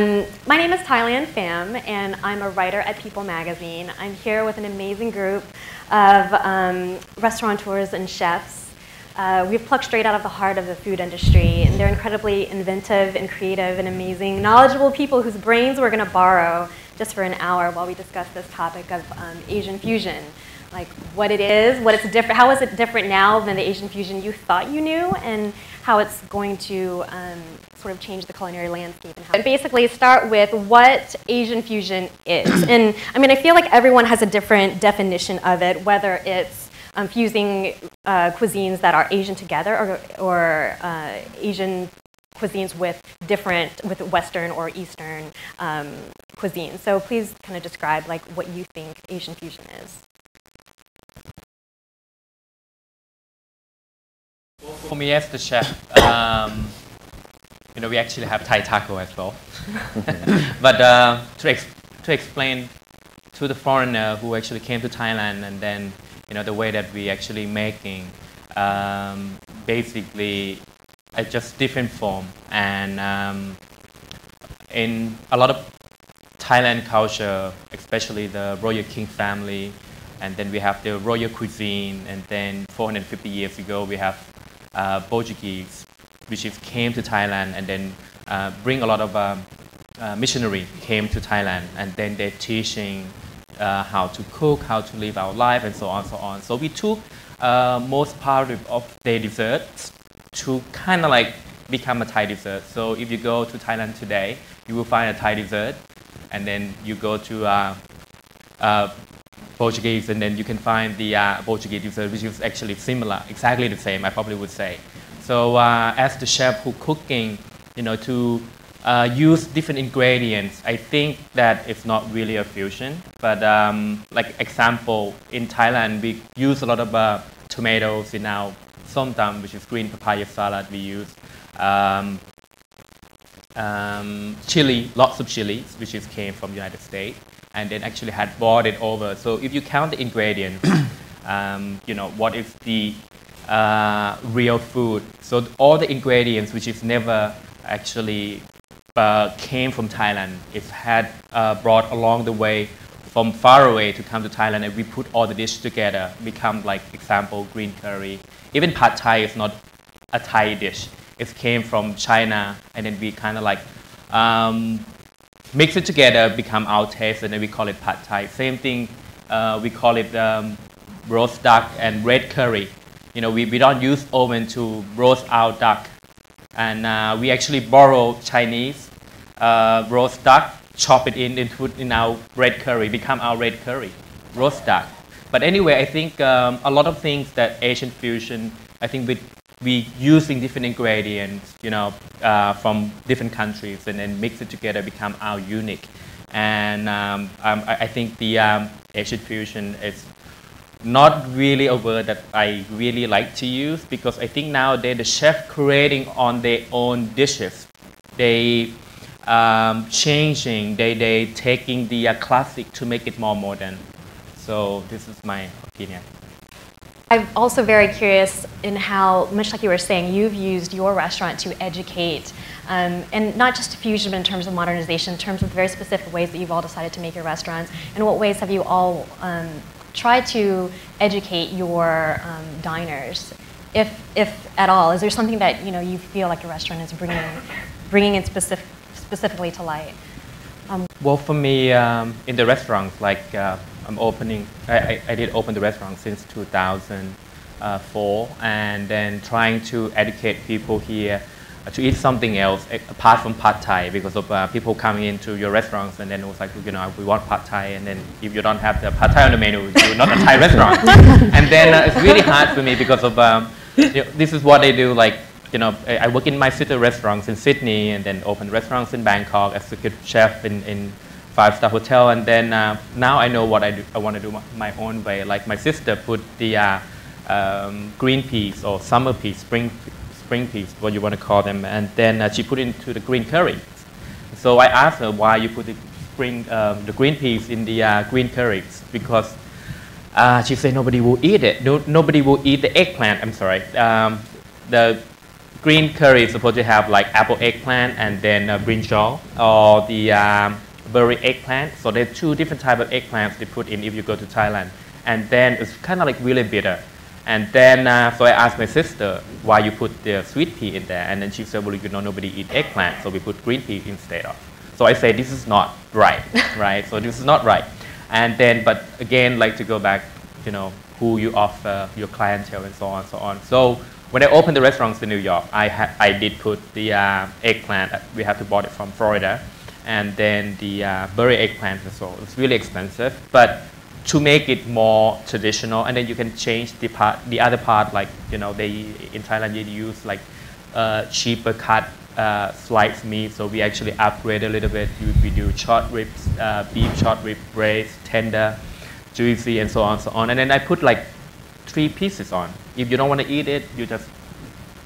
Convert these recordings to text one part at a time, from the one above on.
Um, my name is Thailan Pham, and I'm a writer at People Magazine. I'm here with an amazing group of um, restaurateurs and chefs. Uh, we've plucked straight out of the heart of the food industry, and they're incredibly inventive and creative and amazing, knowledgeable people whose brains we're going to borrow just for an hour while we discuss this topic of um, Asian fusion. Like what it is, what it's different, how is it different now than the Asian fusion you thought you knew, and how it's going to um, sort of change the culinary landscape. And, and basically start with what Asian fusion is. and I mean, I feel like everyone has a different definition of it, whether it's um, fusing uh, cuisines that are Asian together or, or uh, Asian cuisines with different, with Western or Eastern um, cuisines. So please kind of describe like what you think Asian fusion is. For me as the chef, um, you know, we actually have Thai taco as well. but uh, to, ex to explain to the foreigner who actually came to Thailand and then, you know, the way that we actually making, um, basically, a just different form. And um, in a lot of Thailand culture, especially the royal king family, and then we have the royal cuisine, and then 450 years ago we have uh, Portuguese, which came to Thailand and then uh, bring a lot of um, uh, missionary came to Thailand and then they're teaching uh, how to cook, how to live our life and so on so on. So we took uh, most part of their desserts to kind of like become a Thai dessert. So if you go to Thailand today, you will find a Thai dessert and then you go to uh, Portuguese, and then you can find the uh, Portuguese dessert, which is actually similar, exactly the same, I probably would say. So uh, as the chef who cooking, you know, to uh, use different ingredients, I think that it's not really a fusion. But um, like example, in Thailand, we use a lot of uh, tomatoes in our som tam, which is green papaya salad. We use um, um, chili, lots of chilies, which is came from United States and then actually had bought it over. So if you count the ingredients, um, you know, what is the uh, real food? So all the ingredients, which is never actually uh, came from Thailand, it's had uh, brought along the way from far away to come to Thailand, and we put all the dishes together, become like example green curry. Even pad Thai is not a Thai dish. It came from China, and then we kind of like um, mix it together, become our taste, and then we call it pad thai. Same thing, uh, we call it um, roast duck and red curry. You know, we, we don't use oven to roast our duck. And uh, we actually borrow Chinese uh, roast duck, chop it in and put in our red curry, become our red curry, roast duck. But anyway, I think um, a lot of things that Asian fusion, I think with we using different ingredients, you know, uh, from different countries, and then mix it together, become our unique. And um, um, I, I, think the um, Asian fusion is not really a word that I really like to use because I think nowadays the chef creating on their own dishes, they um, changing, they they taking the uh, classic to make it more modern. So this is my opinion. I'm also very curious in how, much like you were saying, you've used your restaurant to educate, um, and not just fusion, but in terms of modernization, in terms of very specific ways that you've all decided to make your restaurants. In what ways have you all um, tried to educate your um, diners, if, if at all? Is there something that you know you feel like your restaurant is bringing, bringing it specific, specifically to light? Um, well, for me, um, in the restaurants, like uh, I'm opening, I, I, I, did open the restaurant since 2004, and then trying to educate people here to eat something else apart from pad thai because of uh, people coming into your restaurants and then it was like you know we want pad thai and then if you don't have the pad thai on the menu you're not a Thai restaurant. And then uh, it's really hard for me because of um, you know, this is what they do like you know, I work in my city restaurants in Sydney and then open restaurants in Bangkok, executive chef in, in five-star hotel. And then uh, now I know what I, do, I want to do my, my, own way. Like my sister put the uh, um, green peas or summer peas, spring, spring peas, what you want to call them. And then uh, she put into the green curry. So I asked her why you put the, spring, um, the green peas in the uh, green curries because uh, she said nobody will eat it. No, nobody will eat the eggplant. I'm sorry. Um, the green curry is supposed to have like apple eggplant and then uh, brinjal or the um, berry eggplant. So there are two different type of eggplants they put in if you go to Thailand. And then it's kind of like really bitter. And then, uh, so I asked my sister why you put the sweet pea in there. And then she said, well, you know, nobody eat eggplant, so we put green pea instead of. So I say, this is not right, right? So this is not right. And then, but again, like to go back, you know, who you offer, your clientele, and so on and so on. So when I opened the restaurants in New York, I, ha- I did put the uh, eggplant. We have to bought it from Florida, and then the uh, berry eggplant as well. It's really expensive, but to make it more traditional, and then you can change the part, the other part, like you know, they in Thailand you use like uh, cheaper cut uh, sliced meat. So we actually upgrade a little bit. We do short ribs, uh, beef short rib braised, tender, juicy, and so on, so on. And then I put like three pieces on. If you don't want to eat it, you just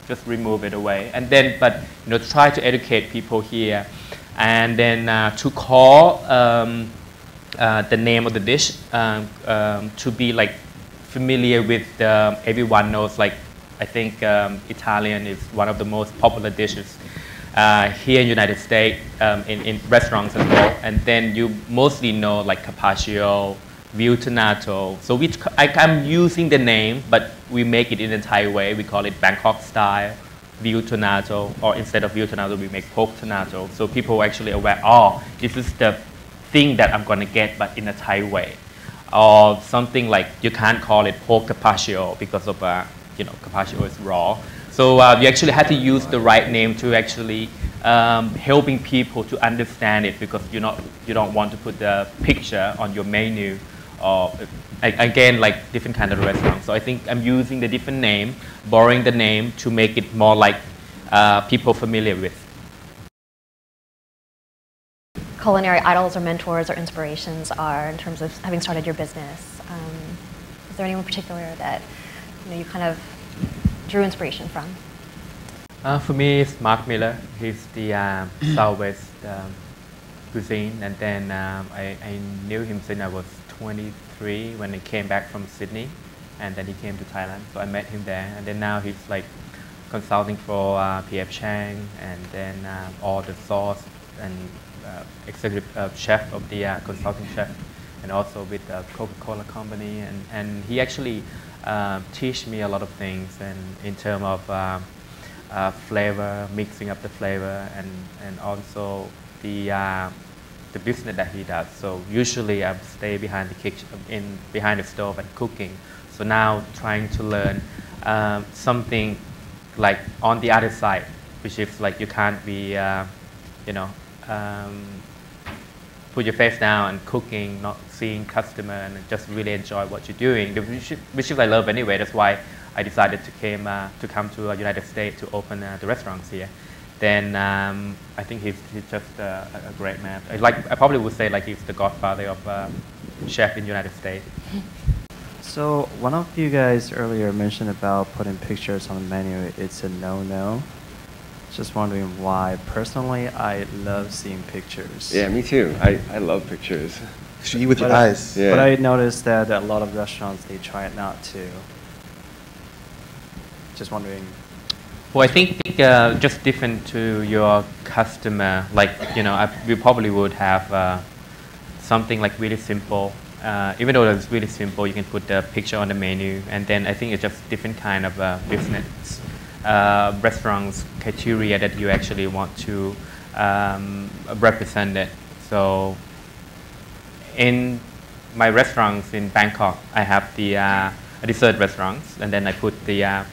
just remove it away. And then, but you know, try to educate people here, and then uh, to call um, uh, the name of the dish um, um, to be like familiar with um, everyone knows. Like I think um, Italian is one of the most popular dishes uh, here in United States um, in, in restaurants as well. And then you mostly know like carpaccio Veal Tonnato. So we, I, am using the name, but we make it in a Thai way. We call it Bangkok style Veal Tonnato, or instead of Veal Tonnato, we make pork Tonnato. So people are actually aware, oh, this is the thing that I'm gonna get, but in a Thai way. Or something like you can't call it pork carpaccio because of, uh, you know, carpaccio is raw. So uh, you actually have to use the right name to actually um, helping people to understand it because you're not you don't want to put the picture on your menu or again like different kind of restaurants. So I think I'm using the different name, borrowing the name to make it more like uh, people familiar with. Culinary idols or mentors or inspirations are in terms of having started your business. Um, is there anyone particular that you, know, you kind of drew inspiration from? Uh, for me, it's Mark Miller. He's the um, Southwest um, cuisine, and then um, I, I, knew him since I was 23 when he came back from Sydney, and then he came to Thailand. So I met him there, and then now he's like consulting for uh, PF Chang, and then uh, all the sauce and uh, executive uh, chef of the uh, consulting chef, and also with the Coca-Cola company, and, and he actually um, teach me a lot of things, and in terms of uh, flavor, mixing up the flavor, and and also the the business that he does. So usually I stay behind the kitchen, in behind the stove and cooking. So now trying to learn um, something like on the other side, which is like you can't be, uh, you know, um, put your face down and cooking, not seeing customer, and just really enjoy what you're doing, which, which is I love anyway. That's why I decided to came uh, to come to the United States to open uh, the restaurants here then um, I think he's, he's just a, a, great man. Like I probably would say like he's the godfather of uh, chef in the United States. So one of you guys earlier mentioned about putting pictures on the menu. It's a no-no. Just wondering why. Personally, I love seeing pictures. Yeah, me too. I, I love pictures. You eat with but your eyes. Yeah. But I noticed that a lot of restaurants they try not to. Just wondering well, I think uh, just different to your customer. Like you know, I, we probably would have uh, something like really simple. Uh, even though it's really simple, you can put the picture on the menu, and then I think it's just different kind of uh, business uh, restaurants criteria that you actually want to um, represent it. So, in my restaurants in Bangkok, I have the uh, dessert restaurants, and then I put the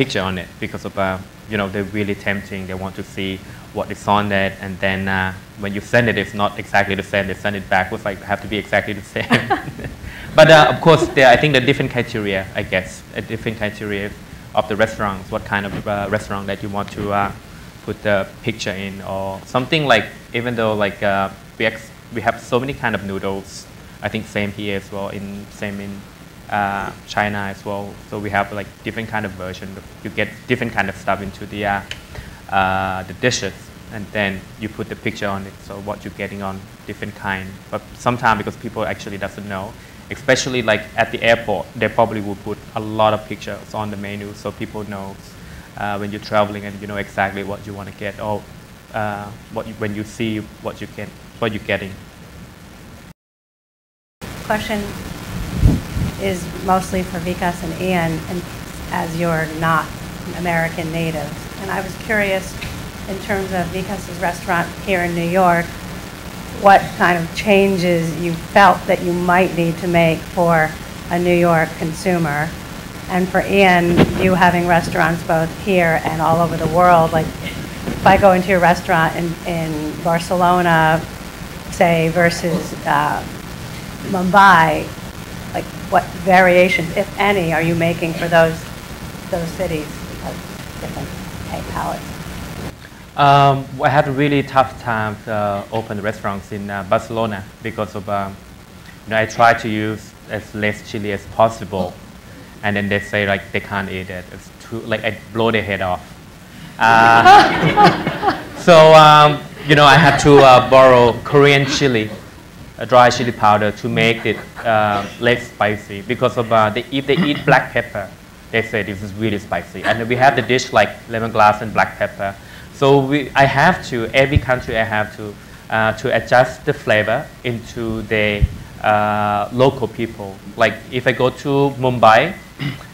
picture on it because of uh, you know they're really tempting. They want to see what is on it, and then uh, when you send it, it's not exactly the same. They send it back. It's like have to be exactly the same. but uh, of course, there I think the different criteria. I guess a different criteria of the restaurants. What kind of uh, restaurant that you want to uh, put the picture in, or something like even though like uh, we ex- we have so many kind of noodles. I think same here as well. In same in uh, China as well. So we have like different kind of version. You get different kind of stuff into the uh, uh, the dishes, and then you put the picture on it. So what you're getting on different kind. But sometimes because people actually doesn't know, especially like at the airport, they probably will put a lot of pictures on the menu so people know uh, when you're traveling and you know exactly what you want to get or uh, what you, when you see what you can what you're getting. Question is mostly for Vikas and Ian, and as you're not American natives. And I was curious, in terms of Vikas's restaurant here in New York, what kind of changes you felt that you might need to make for a New York consumer. And for Ian, you having restaurants both here and all over the world, like if I go into your restaurant in, in Barcelona, say, versus uh, Mumbai, like what variations, if any, are you making for those those cities because different pay palates? Um, I had a really tough time to uh, open restaurants in uh, Barcelona because of um, you know I try to use as less chili as possible, and then they say like they can't eat it. It's too like I blow their head off. Uh, so um, you know I had to uh, borrow Korean chili dry chili powder to make it uh, less spicy because of uh, they, if they eat black pepper, they say this is really spicy. And we have the dish like lemongrass and black pepper. So we, I have to, every country I have to, uh, to adjust the flavor into the uh, local people. Like if I go to Mumbai,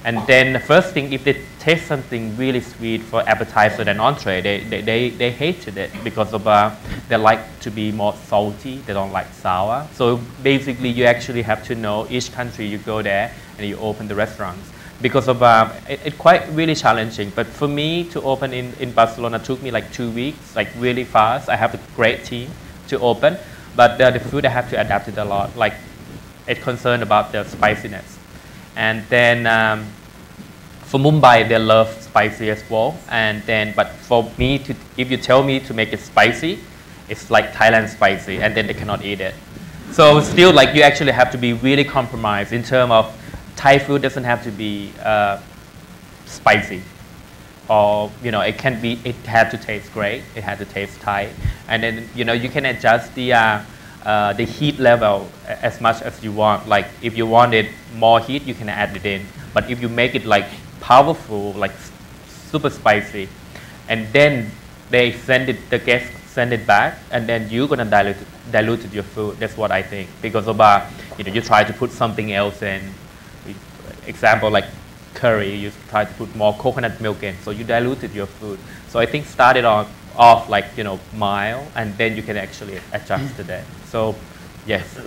and then the first thing, if they taste something really sweet for appetizer and entree, they, they, they, they hated it because of uh, they like to be more salty. They don't like sour. So basically, you actually have to know each country you go there and you open the restaurants because of uh, it, it, quite really challenging. But for me to open in, in Barcelona took me like two weeks, like really fast. I have a great team to open, but uh, the food I have to adapt it a lot. Like it's concerned about the spiciness, and then. Um, for Mumbai, they love spicy as well. And then, but for me to, if you tell me to make it spicy, it's like Thailand spicy, and then they cannot eat it. So still, like you actually have to be really compromised in terms of Thai food doesn't have to be uh, spicy, or you know it can be. It had to taste great. It had to taste Thai, and then you know you can adjust the. Uh, uh, the heat level as much as you want. Like if you wanted more heat, you can add it in. But if you make it like powerful, like super spicy, and then they send it, the guests send it back, and then you're gonna dilute dilute your food. That's what I think because of you know you try to put something else in. Example like curry, you try to put more coconut milk in, so you diluted your food. So I think started off off like you know mild, and then you can actually adjust to that. So yes.